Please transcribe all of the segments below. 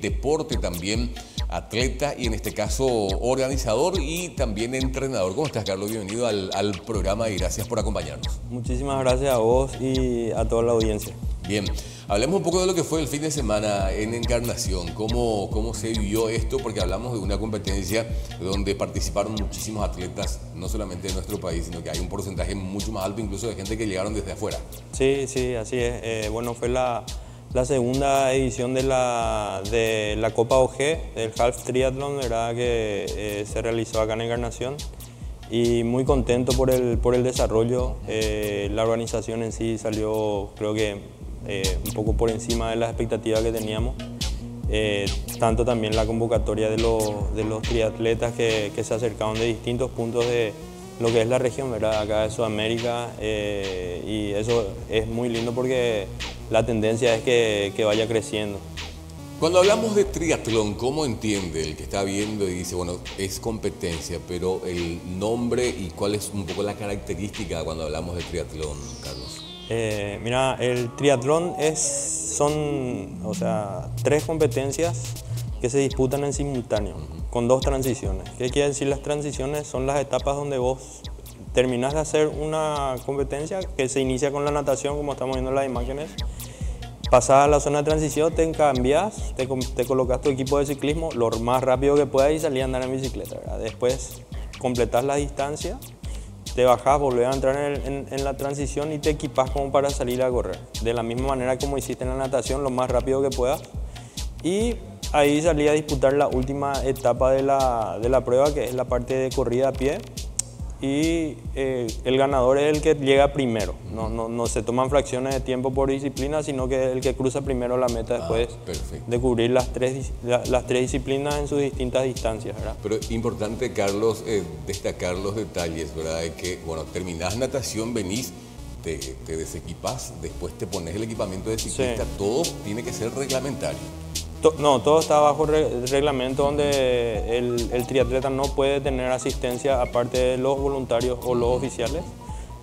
deporte también, atleta y en este caso organizador y también entrenador. ¿Cómo estás, Carlos? Bienvenido al, al programa y gracias por acompañarnos. Muchísimas gracias a vos y a toda la audiencia. Bien, hablemos un poco de lo que fue el fin de semana en Encarnación, cómo, cómo se vivió esto, porque hablamos de una competencia donde participaron muchísimos atletas, no solamente de nuestro país, sino que hay un porcentaje mucho más alto incluso de gente que llegaron desde afuera. Sí, sí, así es. Eh, bueno, fue la, la, segunda edición de la, de la Copa OG, del Half Triathlon, ¿verdad? que eh, se realizó acá en Encarnación y muy contento por el, por el desarrollo. Eh, la organización en sí salió, creo que eh, un poco por encima de las expectativas que teníamos. Eh, tanto también la convocatoria de los, de los triatletas que, que, se acercaron de distintos puntos de lo que es la región, ¿verdad? acá de Sudamérica, eh, y eso es muy lindo porque la tendencia es que, que, vaya creciendo. Cuando hablamos de triatlón, ¿cómo entiende el que está viendo y dice, bueno, es competencia, pero el nombre y cuál es un poco la característica cuando hablamos de triatlón, Carlos? Eh, mira, el triatlón es, son o sea, tres competencias que se disputan en simultáneo, con dos transiciones. ¿Qué quiere decir las transiciones? Son las etapas donde vos terminas de hacer una competencia que se inicia con la natación, como estamos viendo en las imágenes. Pasas a la zona de transición, te cambias, te, te colocas tu equipo de ciclismo lo más rápido que puedas y salís a andar en bicicleta. Después completas la distancia te bajas, volvés a entrar en, la transición y te equipas como para salir a correr. De la misma manera como hiciste en la natación, lo más rápido que puedas. Y ahí salí a disputar la última etapa de la, de la prueba, que es la parte de corrida a pie y eh, el ganador es el que llega primero. No, no, no, se toman fracciones de tiempo por disciplina, sino que es el que cruza primero la meta ah, después de cubrir las tres, las tres disciplinas en sus distintas distancias. ¿verdad? Pero importante, Carlos, eh, destacar los detalles, ¿verdad? De que, bueno, terminás natación, venís, te, te desequipas, después te pones el equipamiento de ciclista, todo tiene que ser reglamentario no, todo está bajo reglamento donde el, triatleta no puede tener asistencia aparte de los voluntarios o los oficiales.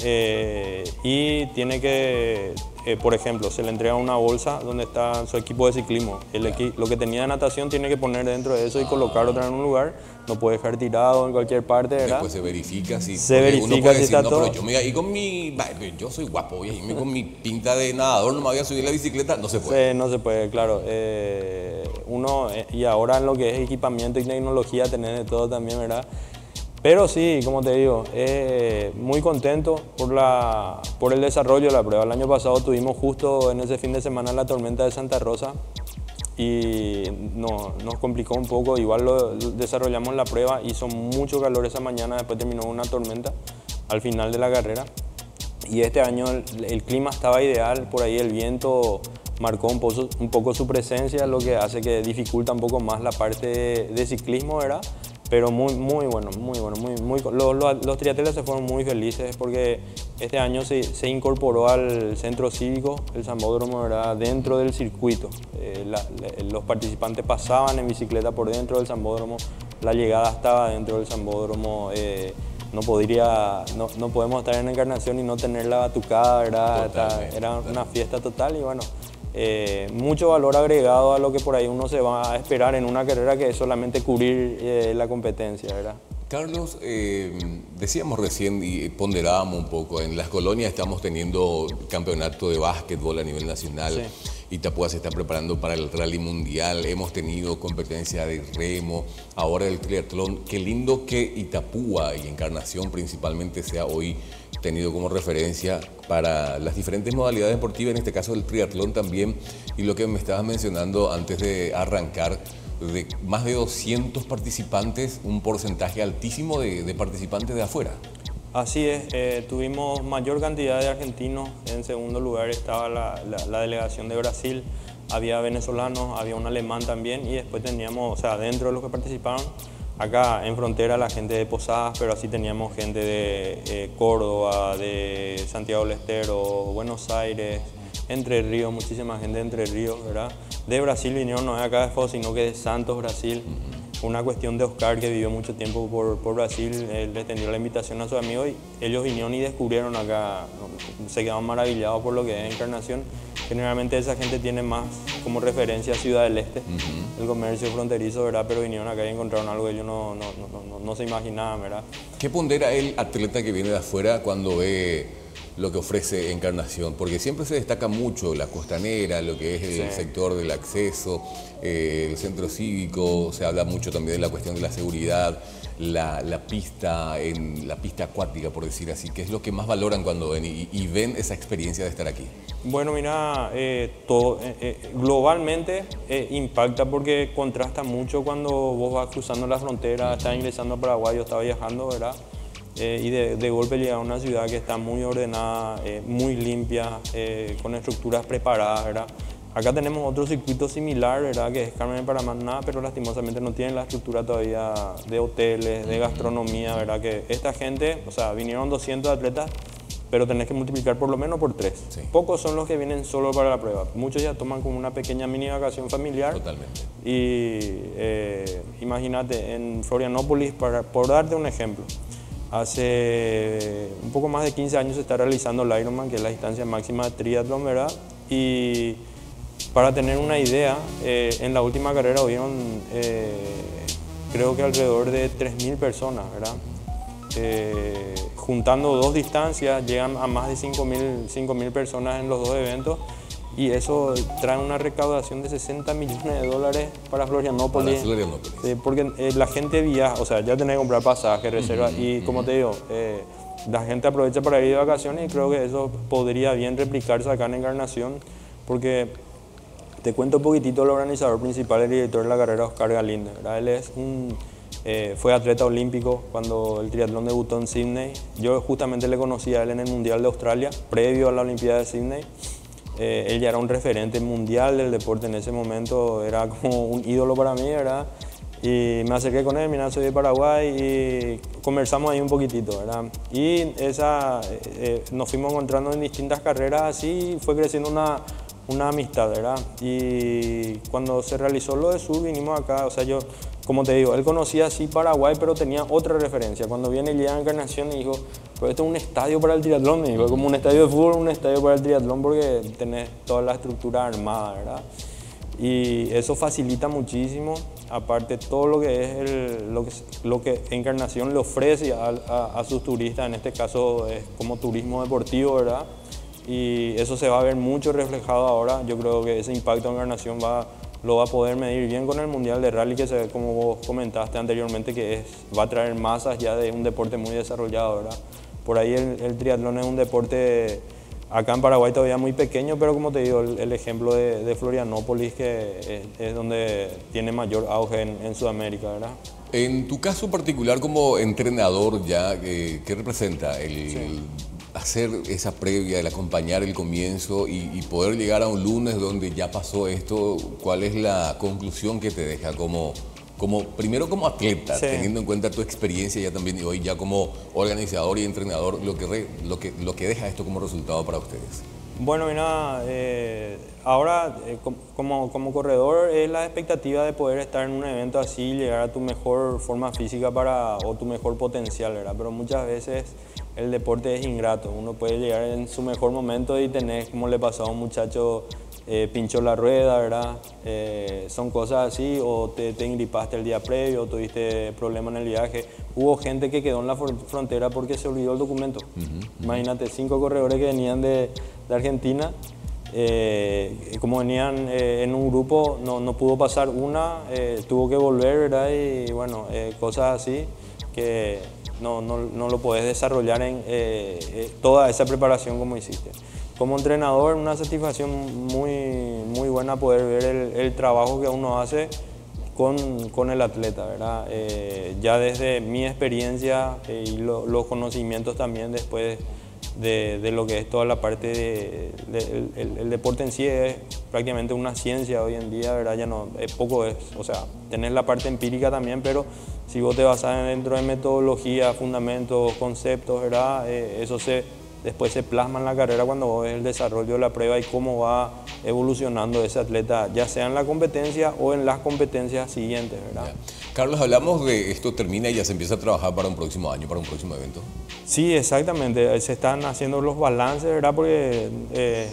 Eh, y tiene que, eh, por ejemplo, se le entrega una bolsa donde está su equipo de ciclismo. El lo que tenía de natación tiene que poner dentro de eso y colocarlo en un lugar. No puede dejar tirado en cualquier parte, ¿verdad? Después se verifica si, se verifica si está todo. yo, y con mi, yo soy guapo y con mi pinta de nadador no me voy a subir la bicicleta, no se puede. no se puede, claro. Eh, uno, y ahora en lo que es equipamiento y tecnología, tener de todo también, ¿verdad? Pero sí, como te digo, eh, muy contento por, la, por el desarrollo de la prueba. El año pasado tuvimos justo en ese fin de semana la tormenta de Santa Rosa y no, nos complicó un poco. Igual lo, desarrollamos la prueba, hizo mucho calor esa mañana, después terminó una tormenta al final de la carrera. Y este año el, clima estaba ideal, por ahí el viento marcó un poco, un poco, su presencia, lo que hace que dificulta un poco más la parte de, de ciclismo, ¿verdad? Pero muy, muy bueno, muy bueno. Muy, muy, los, los, los triatletas se fueron muy felices porque este año se, se incorporó al centro cívico, el Zambódromo, era dentro del circuito. Eh, los participantes pasaban en bicicleta por dentro del Zambódromo, la llegada estaba dentro del Zambódromo. Eh, no podría, no, no, podemos estar en Encarnación y no tener la batucada, era una fiesta total y bueno, eh, mucho valor agregado a lo que por ahí uno se va a esperar en una carrera que es solamente cubrir eh, la competencia, ¿verdad? Carlos, eh, decíamos recién y ponderábamos un poco, en las colonias estamos teniendo campeonato de básquetbol a nivel nacional. Sí. Itapúa se está preparando para el rally mundial, hemos tenido competencia de remo, ahora el triatlón. Qué lindo que Itapúa y Encarnación principalmente sea hoy tenido como referencia para las diferentes modalidades deportivas, en este caso el triatlón también, y lo que me estabas mencionando antes de arrancar, de más de 200 participantes, un porcentaje altísimo de, de participantes de afuera. Así es, eh, tuvimos mayor cantidad de argentinos, en segundo lugar estaba la, la, delegación de Brasil, había venezolanos, había un alemán también y después teníamos, o sea, dentro de los que participaron, acá en frontera la gente de Posadas, pero así teníamos gente de eh, Córdoba, de Santiago del Estero, Buenos Aires, Entre Ríos, muchísima gente de Entre Ríos, ¿verdad? De Brasil vinieron no de acá de Foz, sino que de Santos, Brasil. Una cuestión de Oscar que vivió mucho tiempo por, por Brasil, él le tendió la invitación a sus amigos y ellos vinieron y descubrieron acá, se quedaron maravillados por lo que es Encarnación. Generalmente esa gente tiene más como referencia Ciudad del Este, el comercio fronterizo, ¿verdad? Pero vinieron acá y encontraron algo que ellos no, no, no, no se imaginaban, ¿verdad? ¿Qué pondera el atleta que viene de afuera cuando ve lo que ofrece Encarnación, porque siempre se destaca mucho la costanera, lo que es el sector del acceso, eh, el centro cívico, se habla mucho también de la cuestión de la seguridad, la, pista, en, la pista acuática, por decir así, ¿qué es lo que más valoran cuando ven y, ven esa experiencia de estar aquí? Bueno, mira, eh, todo, eh, globalmente impacta porque contrasta mucho cuando vos vas cruzando la frontera, estás ingresando a Paraguay, yo estaba viajando, ¿verdad? Eh, y de, golpe llega a una ciudad que está muy ordenada, eh, muy limpia, eh, con estructuras preparadas, ¿verdad? Acá tenemos otro circuito similar, ¿verdad? Que es Carmen de Paraná, pero lastimosamente no tiene la estructura todavía de hoteles, de gastronomía, ¿verdad? Que esta gente, o sea, vinieron 200 atletas, pero tenés que multiplicar por lo menos por tres. Pocos son los que vienen solo para la prueba. Muchos ya toman como una pequeña mini vacación familiar. Totalmente. Y imagínate, en Florianópolis, para, por darte un ejemplo, Hace un poco más de 15 años se está realizando el Ironman, que es la distancia máxima de triatlón. Y para tener una idea, eh, en la última carrera hubieron eh, creo que alrededor de 3.000 personas, ¿verdad? Eh, juntando dos distancias llegan a más de 5.000 personas en los dos eventos y eso trae una recaudación de 60 millones de dólares para Florianópolis. porque eh, la gente viaja, o sea, ya tenés que comprar pasajes, reservas y como te digo, eh, la gente aprovecha para ir de vacaciones y creo que eso podría bien replicarse acá en Encarnación porque te cuento un poquitito el organizador principal, el director de la carrera, Oscar Galinde. Él es un, eh, fue atleta olímpico cuando el triatlón debutó en Sydney. Yo justamente le conocí a él en el Mundial de Australia, previo a la Olimpiada de Sydney. Eh, él ya era un referente mundial del deporte en ese momento, era como un ídolo para mí, ¿verdad? Y me acerqué con él, mira, soy de Paraguay y conversamos ahí un poquitito, ¿verdad? Y esa, eh, eh, nos fuimos encontrando en distintas carreras así, fue creciendo una, una amistad, ¿verdad? Y cuando se realizó lo de Sur, vinimos acá, o sea, yo como te digo, él conocía así Paraguay, pero tenía otra referencia. Cuando viene llega Encarnación, y dijo, pues esto es un estadio para el triatlón, me dijo, como un estadio de fútbol, un estadio para el triatlón, porque tenés toda la estructura armada, ¿verdad? Y eso facilita muchísimo, aparte todo lo que es el, lo, que, lo que Encarnación le ofrece a, a sus turistas, en este caso es como turismo deportivo, ¿verdad? Y eso se va a ver mucho reflejado ahora, yo creo que ese impacto en Encarnación va lo va a poder medir bien con el Mundial de Rally, que se, como vos comentaste anteriormente, que es, va a traer masas ya de un deporte muy desarrollado, ¿verdad? Por ahí el, triatlón es un deporte acá en Paraguay todavía muy pequeño, pero como te digo, el, ejemplo de, Florianópolis, que es, donde tiene mayor auge en, Sudamérica, ¿verdad? En tu caso particular como entrenador ya, eh, ¿qué representa el hacer esa previa, el acompañar el comienzo y, poder llegar a un lunes donde ya pasó esto, ¿cuál es la conclusión que te deja como, como primero como atleta, teniendo en cuenta tu experiencia ya también y hoy ya como organizador y entrenador, lo que, lo que, lo que deja esto como resultado para ustedes? Bueno, mira, eh, ahora eh, como, como corredor es la expectativa de poder estar en un evento así, llegar a tu mejor forma física para, o tu mejor potencial, ¿verdad? Pero muchas veces el deporte es ingrato. Uno puede llegar en su mejor momento y tener, como le pasó a un muchacho, eh, pinchó la rueda, ¿verdad? Eh, son cosas así, o te, te ingripaste el día previo, o tuviste problemas en el viaje. Hubo gente que quedó en la frontera porque se olvidó el documento. Imagínate, cinco corredores que venían de, de Argentina. Eh, como venían en un grupo, no, no pudo pasar una, tuvo que volver, ¿verdad? Y bueno, cosas así que no, no, no lo puedes desarrollar en eh, eh, toda esa preparación como hiciste. Como entrenador, una satisfacción muy, muy buena poder ver el, el trabajo que uno hace con, con el atleta, ¿verdad? Eh, ya desde mi experiencia y los conocimientos también después de, de, lo que es toda la parte de, el, deporte en sí es prácticamente una ciencia hoy en día, ¿verdad? Ya no, es poco es, o sea, tenés la parte empírica también, pero si vos te basas dentro de metodología, fundamentos, conceptos, ¿verdad? Eh, eso se, después se plasma en la carrera cuando ves el desarrollo de la prueba y cómo va evolucionando ese atleta, ya sea en la competencia o en las competencias siguientes, ¿verdad? Carlos, hablamos de esto termina y ya se empieza a trabajar para un próximo año, para un próximo evento. Sí, exactamente. Se están haciendo los balances, ¿verdad? Porque eh,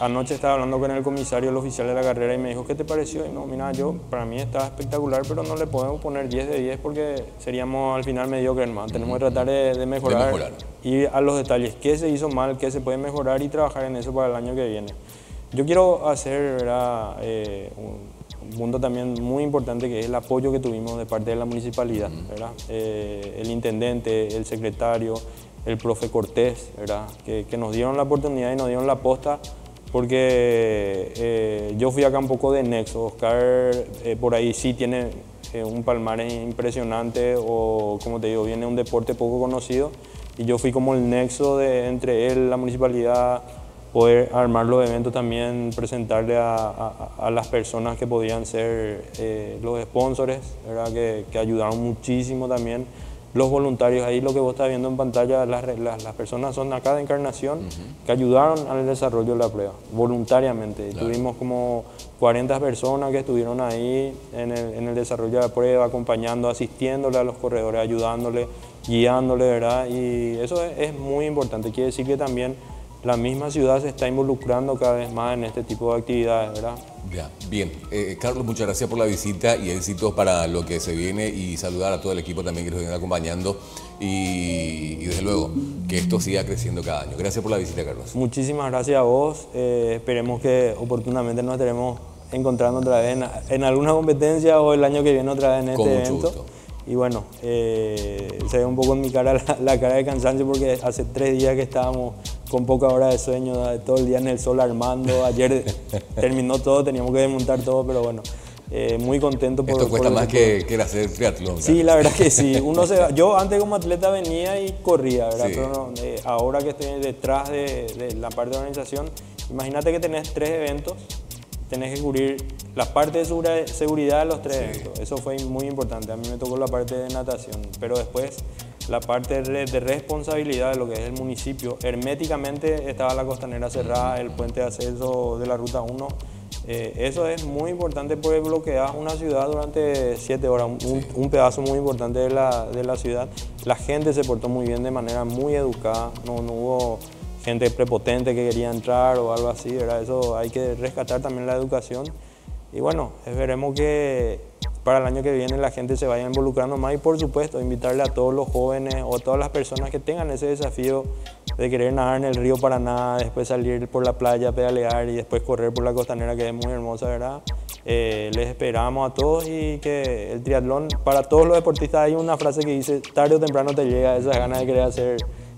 anoche estaba hablando con el comisario, el oficial de la carrera, y me dijo, ¿qué te pareció? Y no, mira, yo, para mí está espectacular, pero no le podemos poner 10 de 10 porque seríamos al final mediocres más. Tenemos que tratar de, mejorar, y a los detalles, qué se hizo mal, qué se puede mejorar y trabajar en eso para el año que viene. Yo quiero hacer, ¿verdad? Eh, un, punto también muy importante que es el apoyo que tuvimos de parte de la municipalidad, ¿verdad? Eh, el intendente, el secretario, el profe Cortés, ¿verdad? Que, nos dieron la oportunidad y nos dieron la posta porque eh, yo fui acá un poco de nexo. Oscar eh, por ahí sí tiene un palmarés impresionante o como te digo, viene un deporte poco conocido y yo fui como el nexo de, entre él, la municipalidad, poder armar los eventos también, presentarle a, las personas que podían ser eh, los sponsors. Que, que, ayudaron muchísimo también. Los voluntarios, ahí lo que vos estás viendo en pantalla, las, las, personas son acá de Encarnación que ayudaron al desarrollo de la prueba, voluntariamente. Tuvimos como 40 personas que estuvieron ahí en el, en el desarrollo de la prueba, acompañando, asistiéndole a los corredores, ayudándole, guiándole, ¿verdad? Y eso es, es muy importante. Quiere decir que también la misma ciudad se está involucrando cada vez más en este tipo de actividades, ¿verdad? Ya, bien. Eh, Carlos, muchas gracias por la visita y éxitos para lo que se viene y saludar a todo el equipo también que nos viene acompañando y, desde luego que esto siga creciendo cada año. Gracias por la visita, Carlos. Muchísimas gracias a vos. Eh, esperemos que oportunamente nos estaremos encontrando otra vez en, alguna competencia o el año que viene otra vez en este evento. Y bueno, eh, se ve un poco en mi cara la, cara de cansancio porque hace tres días que estábamos con poca hora de sueño, todo el día en el sol armando. Ayer terminó todo, teníamos que desmontar todo, pero bueno, eh, muy contento por Esto cuesta más que, que, hacer triatlón. Sí, la verdad que sí. Uno se, yo antes como atleta venía y corría, ¿verdad? Pero eh, ahora que estoy detrás de, de la parte de organización, imagínate que tenés tres eventos tenés que cubrir la parte de seguridad de los tres Eso fue muy importante. A mí me tocó la parte de natación, pero después la parte de responsabilidad de lo que es el municipio. Herméticamente estaba la costanera cerrada, el puente de acceso de la ruta 1. Eh, eso es muy importante porque bloqueas una ciudad durante siete horas, un, pedazo muy importante de la, de la, ciudad. La gente se portó muy bien de manera muy educada, no, no hubo gente prepotente que quería entrar o algo así, ¿verdad? Eso hay que rescatar también la educación. Y bueno, esperemos que para el año que viene la gente se vaya involucrando más y por supuesto invitarle a todos los jóvenes o a todas las personas que tengan ese desafío de querer nadar en el río Paraná, después salir por la playa, pedalear y después correr por la costanera que es muy hermosa, ¿verdad? Eh, les esperamos a todos y que el triatlón, para todos los deportistas hay una frase que dice, tarde o temprano te llega esa ganas de querer hacer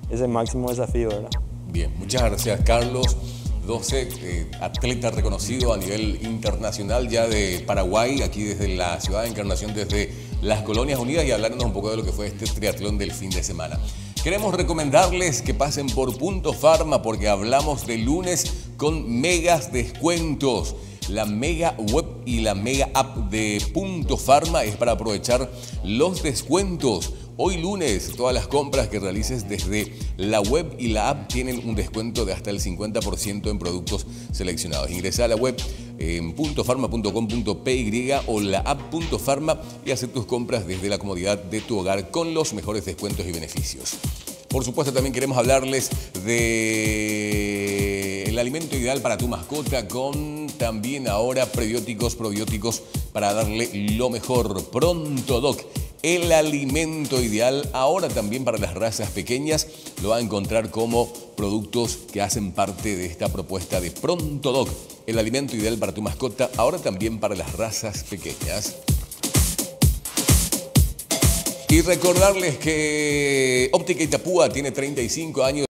ese máximo desafío, ¿verdad? Bien, muchas gracias Carlos. 12, eh, atleta reconocido a nivel internacional ya de Paraguay, aquí desde la ciudad de Encarnación, desde las Colonias Unidas y hablarnos un poco de lo que fue este triatlón del fin de semana. Queremos recomendarles que pasen por Punto Farma porque hablamos de lunes con megas descuentos. La mega web y la mega app de Punto Farma es para aprovechar los descuentos. Hoy lunes, todas las compras que realices desde la web y la app tienen un descuento de hasta el 50% en productos seleccionados. Ingresa a la web en .farma.com.py o la app.farma y haz tus compras desde la comodidad de tu hogar con los mejores descuentos y beneficios. Por supuesto, también queremos hablarles de el alimento ideal para tu mascota con también ahora prebióticos, probióticos para darle lo mejor. Pronto, Doc el alimento ideal ahora también para las razas pequeñas. Lo va a encontrar como productos que hacen parte de esta propuesta de Pronto Dog. El alimento ideal para tu mascota ahora también para las razas pequeñas. Y recordarles que Óptica Itapúa tiene 35 años